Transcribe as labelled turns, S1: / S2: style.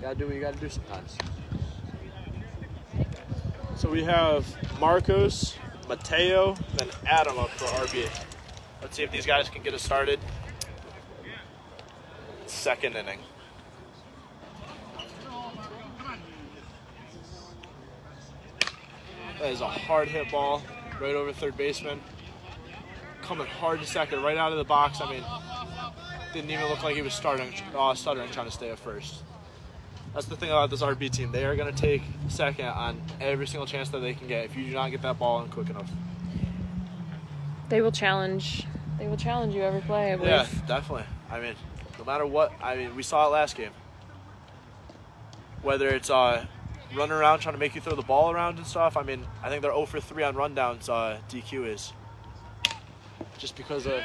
S1: gotta do what you gotta do sometimes.
S2: So we have Marcos, Mateo, then Adam up for RB. Let's see if these guys can get us started. Second inning. That is a hard hit ball right over third baseman. Coming hard to second, right out of the box. I mean, didn't even look like he was starting, uh, stuttering, trying to stay at first. That's the thing about this RB team. They are going to take second on every single chance that they can get if you do not get that ball in quick enough.
S3: They will challenge. They will challenge you every play. I believe.
S2: Yeah, definitely. I mean, no matter what, I mean, we saw it last game. Whether it's uh, running around trying to make you throw the ball around and stuff, I mean, I think they're 0 for 3 on rundowns, uh, DQ is. Just because of